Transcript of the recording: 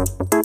Música